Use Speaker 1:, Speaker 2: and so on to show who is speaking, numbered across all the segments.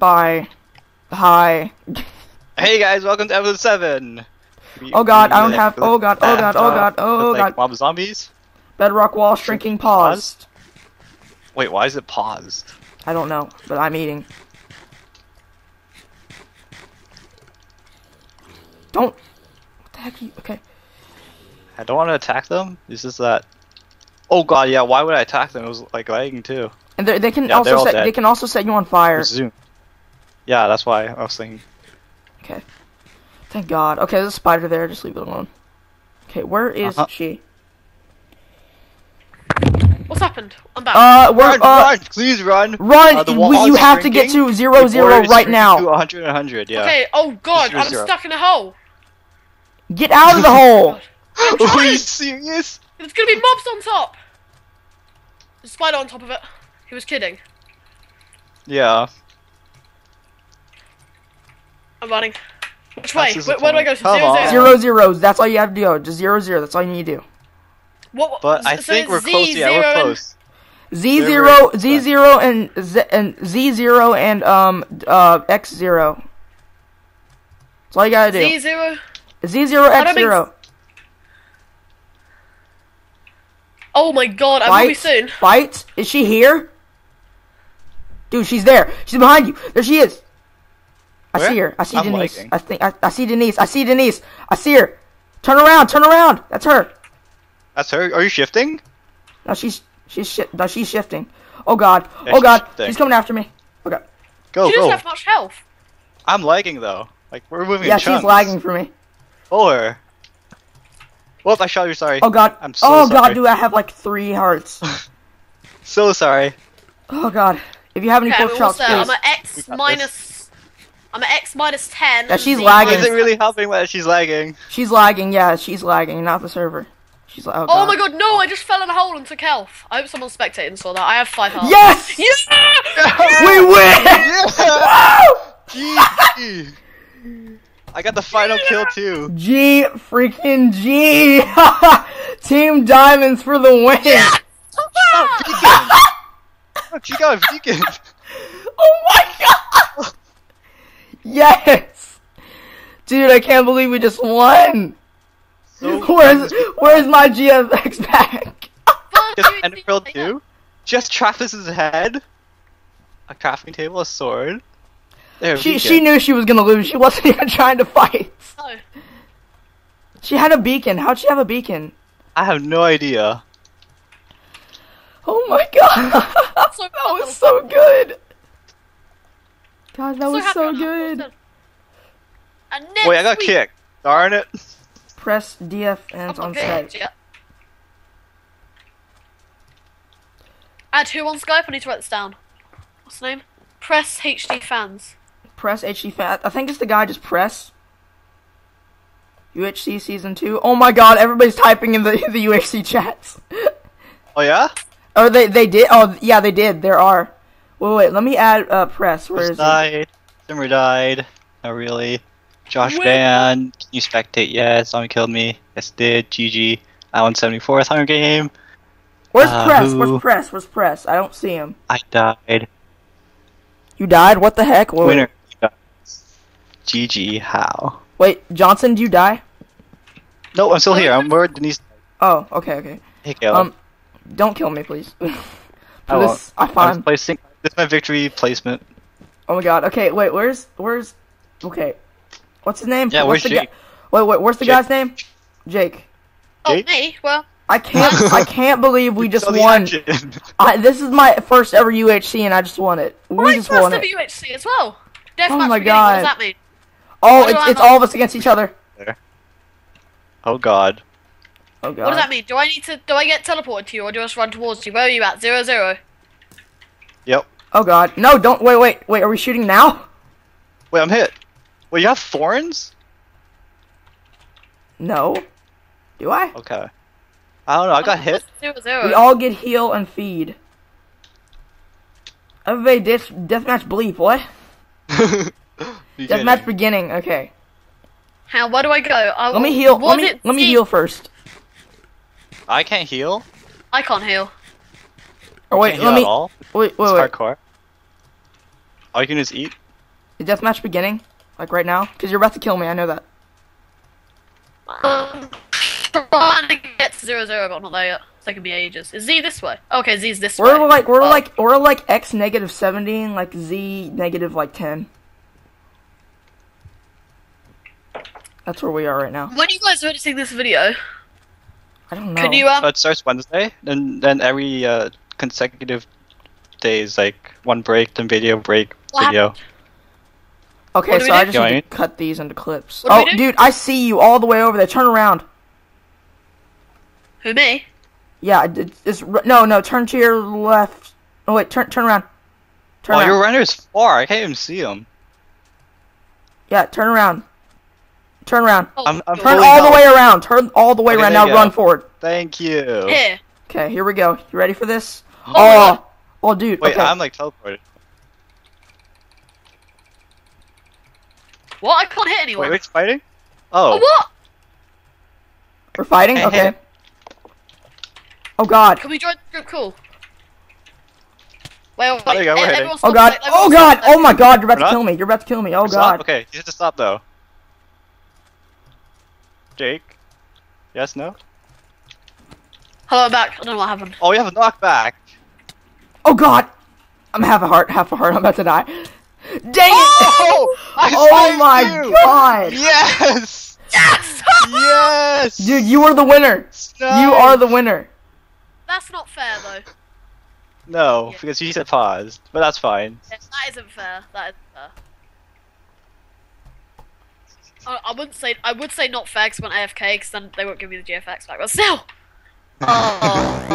Speaker 1: Bye. Hi.
Speaker 2: Hey guys, welcome to episode seven. We-
Speaker 1: Oh god,
Speaker 2: we
Speaker 1: I don't have. Oh god, oh god, oh uh, god,
Speaker 2: with,
Speaker 1: oh
Speaker 2: like,
Speaker 1: god.
Speaker 2: Mob zombies.
Speaker 1: Bedrock wall shrinking paused.
Speaker 2: Wait, why is it paused?
Speaker 1: I don't know, but I'm eating. Don't. What the heck? Are you, okay.
Speaker 2: I don't want to attack them. It's just that. Oh god, yeah. Why would I attack them? It was like lagging too.
Speaker 1: And they they can
Speaker 2: Yeah, they're
Speaker 1: also
Speaker 2: all
Speaker 1: set.
Speaker 2: dead.
Speaker 1: They can also set you on fire.
Speaker 2: Zoom. Yeah, that's why I was thinking.
Speaker 1: Okay. Thank God. Okay, there's a spider there. Just leave it alone. Okay, where is
Speaker 2: Uh-huh.
Speaker 1: she?
Speaker 3: What's happened? I'm back.
Speaker 1: Uh, we're
Speaker 2: Run,
Speaker 1: uh.
Speaker 2: run, please run.
Speaker 1: Run!
Speaker 2: Uh,
Speaker 1: we- you
Speaker 2: is
Speaker 1: have to get to zero
Speaker 2: The
Speaker 1: zero right now.
Speaker 2: To 100 100, yeah.
Speaker 3: Okay. Oh god,
Speaker 2: Zero,
Speaker 3: I'm
Speaker 2: zero.
Speaker 3: stuck in a hole.
Speaker 1: Get out of the hole!
Speaker 3: I'm
Speaker 2: Are you serious?
Speaker 3: There's gonna be mobs on top. There's a spider on top of it. He was kidding.
Speaker 2: Yeah.
Speaker 3: I'm running. Which way?
Speaker 2: That's
Speaker 3: Where, where do I go? To
Speaker 2: Come
Speaker 3: zero,
Speaker 2: on.
Speaker 3: zero.
Speaker 1: Zero zeros. That's all you have to do. Just zero zero. That's all you need to do.
Speaker 3: What, what-
Speaker 2: But I
Speaker 3: so
Speaker 2: think we're
Speaker 3: Z,
Speaker 2: close. Yeah,
Speaker 3: zero,
Speaker 2: we're
Speaker 3: and-
Speaker 2: close.
Speaker 1: Z zero, Z zero, and Z and Z zero and um uh X zero. That's all you gotta do.
Speaker 3: Z zero.
Speaker 1: Z zero
Speaker 3: I
Speaker 1: X
Speaker 3: don't think-
Speaker 1: zero.
Speaker 3: Oh my god, I will be
Speaker 1: Fight.
Speaker 3: soon.
Speaker 1: Fight. Is she here? Dude, she's there. She's behind you. There she is. I
Speaker 2: Where?
Speaker 1: see her. I see
Speaker 2: I'm
Speaker 1: Denise.
Speaker 2: lagging.
Speaker 1: I think I, I see Denise. I see Denise. I see her. Turn around. Turn around. That's her.
Speaker 2: That's her. Are you shifting?
Speaker 1: No, she's she's shi- no, she's shifting. Oh god.
Speaker 2: Yeah,
Speaker 1: oh god.
Speaker 2: shifting.
Speaker 1: She's coming after me. Oh god.
Speaker 2: Go,
Speaker 3: She
Speaker 2: go.
Speaker 3: doesn't have much health.
Speaker 2: I'm lagging though. Like we're moving.
Speaker 1: Yeah,
Speaker 2: in
Speaker 1: she's lagging for me.
Speaker 2: Or. Whoop! I shot you. Sorry.
Speaker 1: Oh god.
Speaker 2: I'm so
Speaker 1: oh
Speaker 2: sorry.
Speaker 1: god, dude, I have like three hearts.
Speaker 2: So sorry.
Speaker 1: oh god. If you have any
Speaker 3: Okay,
Speaker 1: pork
Speaker 3: I'm
Speaker 1: chops,
Speaker 3: also, I'm
Speaker 1: please.
Speaker 3: at X
Speaker 2: got
Speaker 3: minus. I'm at X minus ten.
Speaker 1: Yeah, she's
Speaker 3: Z
Speaker 1: lagging.
Speaker 2: Is
Speaker 3: minus-
Speaker 2: it really helping that she's lagging?
Speaker 1: She's lagging. Yeah, she's lagging. Not the server. She's like. Oh,
Speaker 3: Oh my god, no! I just fell in a hole and took health. I hope someone spectated and saw that. I have five health.
Speaker 1: Yes.
Speaker 3: Yeah!
Speaker 1: We win.
Speaker 2: Yeah! GG! I got the final kill too.
Speaker 1: G freaking G! Team Diamonds for the win!
Speaker 2: Oh, she got a beacon.
Speaker 1: Oh my god! Yes! Dude, I can't believe we just won!
Speaker 2: So
Speaker 1: Where's where's my GFX pack?
Speaker 2: Just Enderpearl too? Just Travis's head? A crafting table, a sword? There,
Speaker 1: She
Speaker 2: beacon.
Speaker 1: she knew she was gonna lose. She wasn't even trying to fight.
Speaker 3: No.
Speaker 1: She had a beacon. How'd she have a beacon?
Speaker 2: I have no idea.
Speaker 1: Oh my god! That was so good! God, that was
Speaker 3: happy
Speaker 1: so good.
Speaker 3: posted. And
Speaker 2: Wait, I got
Speaker 3: week-
Speaker 2: kicked. Darn it.
Speaker 1: Press DF and
Speaker 3: I've
Speaker 1: on
Speaker 3: not
Speaker 1: Skype.
Speaker 3: yet. Add who on Skype? I need to write this down. What's the name? Press HD fans.
Speaker 1: Press HD fan. I think it's the guy just press. UHC season two. Oh my god, everybody's typing in the the UHC chats.
Speaker 2: Oh yeah?
Speaker 1: oh, they they did. Oh yeah, they did. There are. Wait, wait. Let me add uh press. Where
Speaker 2: Chris
Speaker 1: is it?
Speaker 2: died. Simmer died. Not really. Josh
Speaker 3: Wait.
Speaker 2: Van. Can you spectate? Yes. Zombie killed me. Yes, did. GG. I won 74th Hunger Game.
Speaker 1: Where's
Speaker 2: Uh,
Speaker 1: press?
Speaker 2: who-
Speaker 1: Where's press? Where's press? I don't see him.
Speaker 2: I died.
Speaker 1: You died. What the heck? Wait,
Speaker 2: Winner. GG. How?
Speaker 1: Wait, Johnson, do you die?
Speaker 2: No, I'm still here. I'm where Denise.
Speaker 1: Oh, okay, okay.
Speaker 2: Hey, Caleb.
Speaker 1: Um, don't kill me, please. For
Speaker 2: I won't.
Speaker 1: this, I
Speaker 2: I'm
Speaker 1: find.
Speaker 2: placing. This is my victory placement.
Speaker 1: Oh my god. Okay, wait. Where's where's? Okay, what's his name?
Speaker 2: Yeah,
Speaker 1: what's
Speaker 2: where's
Speaker 1: the guy?
Speaker 2: Jake?
Speaker 1: Wait, wait. Where's the
Speaker 2: Jake.
Speaker 1: guy's name? Jake.
Speaker 3: Oh,
Speaker 2: Jake?
Speaker 3: me? Well,
Speaker 1: I can't. I can't believe we just won. I, this is my first ever UHC, and I just won it. We
Speaker 3: right,
Speaker 1: just
Speaker 3: first
Speaker 1: won
Speaker 3: of
Speaker 1: it.
Speaker 3: UHC as well. Deathmatch
Speaker 1: Oh my God.
Speaker 3: What does that mean?
Speaker 1: Oh,
Speaker 3: What
Speaker 1: it's, it's all of us against each other.
Speaker 2: oh God.
Speaker 1: Oh god.
Speaker 3: What does that mean? Do I need to? Do I get teleported to you, or do I just run towards you? Where are you at? Zero zero.
Speaker 2: Yep.
Speaker 1: Oh god. No, don't. Wait, wait, wait. Are we shooting now?
Speaker 2: Wait, I'm hit. Wait, you have thorns?
Speaker 1: No. Do I?
Speaker 2: Okay. I don't know. I got oh, hit.
Speaker 3: Zero zero.
Speaker 1: We all get heal and feed. Everybody, death, deathmatch bleep. What?
Speaker 2: Beginning.
Speaker 1: Deathmatch beginning. Okay.
Speaker 3: How? Where do I go? I,
Speaker 1: Let me heal. Let me let me heal first.
Speaker 2: I can't heal.
Speaker 3: I can't heal.
Speaker 1: Or wait, let me
Speaker 2: at all.
Speaker 1: wait, wait,
Speaker 2: It's
Speaker 1: wait.
Speaker 2: hardcore. All you can do is eat.
Speaker 1: Is deathmatch beginning? Like right now? Because you're about to kill me. I know that.
Speaker 3: Um, trying to get to zero zero, but I'm not there yet. It's taking me ages. Is Z this way? Okay, Z's this
Speaker 1: We're
Speaker 3: way.
Speaker 1: like we're
Speaker 3: Oh.
Speaker 1: like we're like x negative seventy and like z negative like ten. That's where we are right now.
Speaker 3: When are you guys editing this video?
Speaker 1: I don't know.
Speaker 3: Can you um?
Speaker 2: So it starts Wednesday, and then every uh, consecutive days, like one break, then video break,
Speaker 3: What
Speaker 2: video.
Speaker 1: okay, so I just need to cut these into clips.
Speaker 3: What
Speaker 1: oh, dude, I see you all the way over there. Turn around.
Speaker 3: Who me?
Speaker 1: Yeah, it- it's no, no. Turn to your left. Oh wait, turn turn around. Turn
Speaker 2: Oh,
Speaker 1: around.
Speaker 2: your runner's far. I can't even see him.
Speaker 1: Yeah, turn around. Turn around.
Speaker 3: Oh,
Speaker 2: I'm- I'm
Speaker 3: oh,
Speaker 1: Turn
Speaker 2: Fully
Speaker 1: all the way around. Turn all the way
Speaker 2: Okay,
Speaker 1: around. Now
Speaker 2: you
Speaker 1: run forward.
Speaker 2: Thank you.
Speaker 3: Here.
Speaker 1: Okay, here we go. You ready for this?
Speaker 3: Oh my
Speaker 1: Oh,
Speaker 3: God.
Speaker 1: oh, dude.
Speaker 2: Wait,
Speaker 1: okay.
Speaker 2: I'm like teleported.
Speaker 3: What? I can't hit anyone.
Speaker 2: Wait, wait, fighting?
Speaker 3: Oh,
Speaker 2: Oh,
Speaker 3: what?
Speaker 1: We're fighting.
Speaker 2: Hey,
Speaker 1: Okay. Oh God.
Speaker 3: Can we join the group? Cool. Wait, wait,
Speaker 2: Oh, there you go, we're hitting.
Speaker 1: Oh God.
Speaker 3: like,
Speaker 1: Oh God.
Speaker 3: stop,
Speaker 1: Oh my God. You're about
Speaker 2: We're
Speaker 1: to
Speaker 2: not?
Speaker 1: kill me. You're about to kill me. Oh
Speaker 2: stop?
Speaker 1: God.
Speaker 2: Okay, you have to stop though. Jake? Yes, no?
Speaker 3: Hello, I'm back. I don't know what happened.
Speaker 2: Oh, we have a knockback.
Speaker 1: Oh God. I'm half a heart. Half a heart. I'm about to die. Dang it.
Speaker 2: Oh!
Speaker 1: Oh my
Speaker 2: you!
Speaker 1: God.
Speaker 2: Yes!
Speaker 3: Yes!
Speaker 2: Yes!
Speaker 1: Dude, you are the winner. You are the winner.
Speaker 3: That's not fair, though.
Speaker 2: No,
Speaker 3: Yeah.
Speaker 2: because you said pause, but that's fine.
Speaker 3: Yes, that isn't fair. That isn't fair. I, I wouldn't say I would say not fair because I went AFK because then they won't give me the GFX back. But still, oh,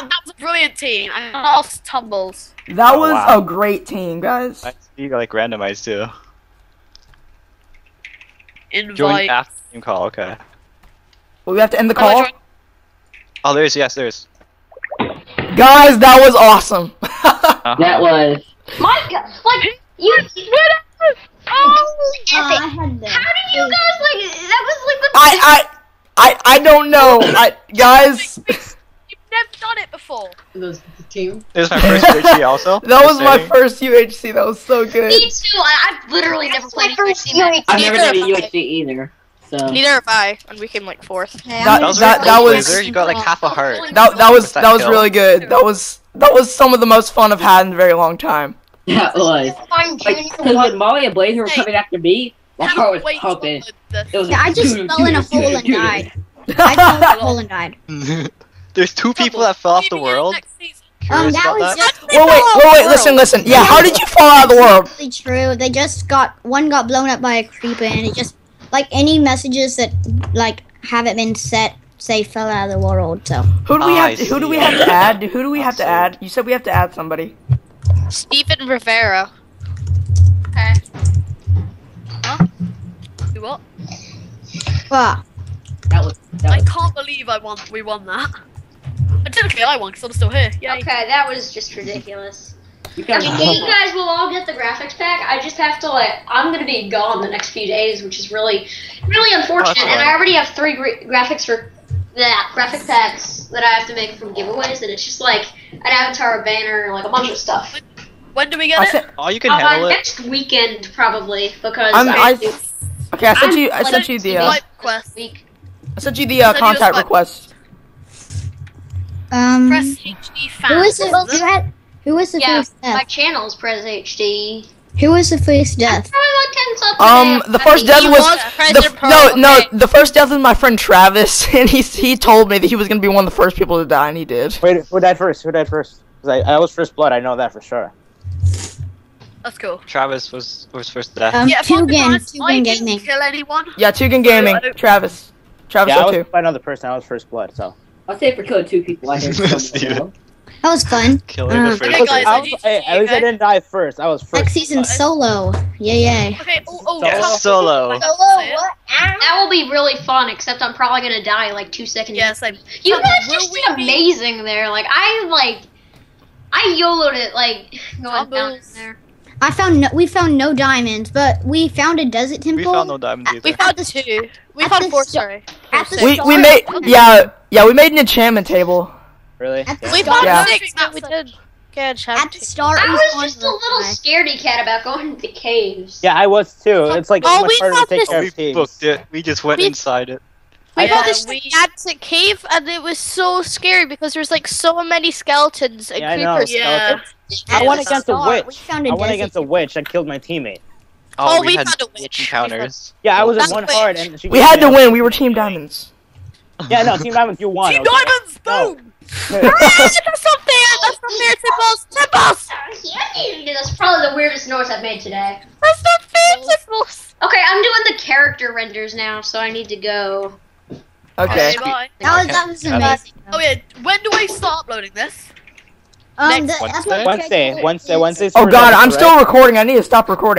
Speaker 3: that, that, that was a brilliant team. I lost tumbles.
Speaker 1: That
Speaker 2: Oh,
Speaker 1: was
Speaker 2: wow.
Speaker 1: a great team, guys.
Speaker 2: I see you like randomized too. Join
Speaker 3: Invite.
Speaker 2: after team call, okay.
Speaker 1: Well, we have to end the
Speaker 3: How do I
Speaker 1: call.
Speaker 2: Oh, there's, yes, there's.
Speaker 1: Guys, that was awesome.
Speaker 2: Uh-huh.
Speaker 4: That was.
Speaker 5: My God, like you.
Speaker 3: Oh,
Speaker 5: I had that. How did you guys like? That was like the.
Speaker 1: I, I, I, I don't know. I, guys,
Speaker 3: You've never done it before.
Speaker 4: Those the team.
Speaker 2: There's my first UHC also.
Speaker 1: that was my first UHC. That was so good.
Speaker 5: Me too. I, I've literally never played
Speaker 6: first
Speaker 5: UHC match.
Speaker 4: I've never done a
Speaker 6: have
Speaker 4: UHC either. So.
Speaker 6: Neither have I, and we came like fourth.
Speaker 5: Hey,
Speaker 1: That-
Speaker 2: That was
Speaker 1: that- that was-
Speaker 2: You got like half a heart.
Speaker 1: That, that was
Speaker 2: What's that
Speaker 1: that was really good. That was that was some of the most fun I've had in a very long time.
Speaker 4: That was.
Speaker 5: I'm
Speaker 4: Like,
Speaker 5: junior
Speaker 4: because
Speaker 5: one.
Speaker 4: when Molly and Blazer were coming after me, my
Speaker 3: Can't
Speaker 4: heart was
Speaker 3: wait
Speaker 4: pumping. It was
Speaker 5: Yeah, I just fell in a hole and died. I fell in a hole and died.
Speaker 2: There's two people that fell off the world.
Speaker 3: next.
Speaker 5: Um, that was
Speaker 2: that?
Speaker 5: just
Speaker 1: Wait, wait, wait, wait. Listen, listen. Yeah, how did you fall out of the world?
Speaker 5: really true. They just got one got blown up by a creeper, and it just like any messages that like haven't been set say fell out of the world. So
Speaker 1: Who do we
Speaker 2: Oh,
Speaker 1: have? To, who do we have to add? Who do we have to add? You said we have to add somebody.
Speaker 6: Steven Rivera.
Speaker 3: Okay. Huh? Do what?
Speaker 5: fuck.
Speaker 4: That was. That
Speaker 3: I
Speaker 4: was
Speaker 3: can't believe I won. We won that. I did okay. I won because I'm still here. Yay.
Speaker 7: Okay, that was just ridiculous.
Speaker 4: you
Speaker 7: I
Speaker 4: guys,
Speaker 7: mean, you guys will all get the graphics pack. I just have to like, I'm gonna be gone the next few days, which is really, really unfortunate. and. I already have three gra- graphics for that graphic packs that I have to make from giveaways, and it's just like an avatar, a banner, like a bunch of stuff.
Speaker 3: When do we get
Speaker 1: I
Speaker 3: it?
Speaker 1: sent.
Speaker 2: Oh, you can
Speaker 7: Uh,
Speaker 2: handle it.
Speaker 7: next weekend probably because
Speaker 1: I'm,
Speaker 7: I
Speaker 1: I, okay, I sent
Speaker 7: I'm
Speaker 1: you. I sent you the. Uh,
Speaker 3: Invite request.
Speaker 7: week.
Speaker 1: I sent you the uh,
Speaker 3: Send you a
Speaker 1: contact
Speaker 3: spot.
Speaker 1: request.
Speaker 5: Um,
Speaker 3: Press HD fans.
Speaker 5: who was the
Speaker 3: Isn't
Speaker 5: who, had, who was the
Speaker 7: Yeah,
Speaker 5: first
Speaker 7: my
Speaker 5: death?
Speaker 7: channel is Prez HD.
Speaker 5: Who was the first death?
Speaker 7: Probably like ten subs.
Speaker 1: Um, the first death was
Speaker 6: was
Speaker 1: the,
Speaker 6: Pearl,
Speaker 1: no, no.
Speaker 6: okay.
Speaker 1: The first death was my friend Travis, and he he told me that he was gonna be one of the first people to die, and he did.
Speaker 8: Wait, who died first? Who died first? 'Cause I, I was first blood. I know that for sure.
Speaker 3: That's cool.
Speaker 2: Travis was was first death.
Speaker 5: Um,
Speaker 3: Yeah, if I'm
Speaker 5: Toogan,
Speaker 3: honest, I
Speaker 5: Toogan
Speaker 3: didn't
Speaker 5: Gaming.
Speaker 3: kill anyone.
Speaker 1: Yeah, Toogan Gaming, Travis, Travis
Speaker 8: yeah, I
Speaker 1: yeah,
Speaker 8: was
Speaker 1: too.
Speaker 8: by another person. I was first blood. So
Speaker 4: I'll say for killing two people. I.
Speaker 5: That was fun.
Speaker 2: Killing
Speaker 5: Uh,
Speaker 2: the first
Speaker 3: Okay, guys. I
Speaker 8: I was,
Speaker 3: do
Speaker 8: hey, at least I didn't die first. I was first.
Speaker 5: Next season
Speaker 8: blood.
Speaker 5: solo. Yay yay.
Speaker 3: Okay. Oh, oh.
Speaker 2: Yeah,
Speaker 3: can't-
Speaker 2: solo.
Speaker 3: I can't say it.
Speaker 7: That will be really fun, except I'm probably gonna die like two seconds.
Speaker 3: Yeah, same.
Speaker 7: You
Speaker 3: Um,
Speaker 7: guys
Speaker 3: will
Speaker 7: just did amazing there. Like I like, I YOLO'd it like going down in there.
Speaker 5: I found no, we found no diamonds, but we found a desert temple.
Speaker 2: We
Speaker 5: temple.
Speaker 2: found no diamonds
Speaker 6: We
Speaker 2: either.
Speaker 6: found two. We
Speaker 5: At
Speaker 6: found
Speaker 5: the
Speaker 6: four,
Speaker 5: sta-
Speaker 6: sorry.
Speaker 5: at the
Speaker 1: We
Speaker 5: start-
Speaker 1: we made yeah yeah we made an enchantment table.
Speaker 8: Really?
Speaker 5: At
Speaker 6: We
Speaker 5: start-
Speaker 6: found
Speaker 1: Yeah.
Speaker 6: six, but we did. Sketch have
Speaker 5: At the start,
Speaker 7: I
Speaker 5: we
Speaker 7: was just a little
Speaker 5: Rookeye.
Speaker 7: scaredy cat about going to the caves.
Speaker 8: Yeah, I was too. It's like
Speaker 6: Oh,
Speaker 8: much
Speaker 6: we
Speaker 8: harder to
Speaker 6: thought
Speaker 8: take
Speaker 6: this-
Speaker 8: care
Speaker 2: we
Speaker 8: of teams.
Speaker 2: booked it. We just went
Speaker 6: We-
Speaker 2: inside it.
Speaker 6: We
Speaker 3: Yeah,
Speaker 6: got this
Speaker 3: we-
Speaker 6: gigantic cave, and it was so scary because there's like so many skeletons and
Speaker 8: Yeah, I know.
Speaker 6: creepers.
Speaker 3: Yeah.
Speaker 8: I went against a
Speaker 5: start, We
Speaker 8: witch.
Speaker 5: found a
Speaker 8: I went
Speaker 5: desert.
Speaker 8: against a witch that killed my teammate.
Speaker 6: Oh, oh we
Speaker 2: had
Speaker 6: found a
Speaker 2: witch
Speaker 6: witch.
Speaker 2: encounters.
Speaker 8: Yeah, I was
Speaker 6: That's
Speaker 8: in one
Speaker 6: witch.
Speaker 8: hard and she
Speaker 1: We had to win. We were Team Diamonds.
Speaker 8: Yeah, no, Team Diamonds, you won.
Speaker 3: Team
Speaker 8: okay?
Speaker 3: Diamonds,
Speaker 8: Oh.
Speaker 3: boom!
Speaker 6: That's not fair. That's not fair, Tipples. Tipples.
Speaker 7: Oh, yeah, that's probably the weirdest noise I've made today.
Speaker 6: That's not fair, Tipples.
Speaker 7: Okay, I'm doing the character renders now, so I need to go.
Speaker 1: Okay.
Speaker 3: Okay, bye.
Speaker 5: That was that was amazing.
Speaker 3: Oh yeah, when do I start uploading this?
Speaker 5: Um,
Speaker 6: Next
Speaker 5: that- that's
Speaker 2: Wednesday?
Speaker 8: Wednesday, Wednesday, Wednesday.
Speaker 1: Oh God, I'm still recording. I need to stop recording.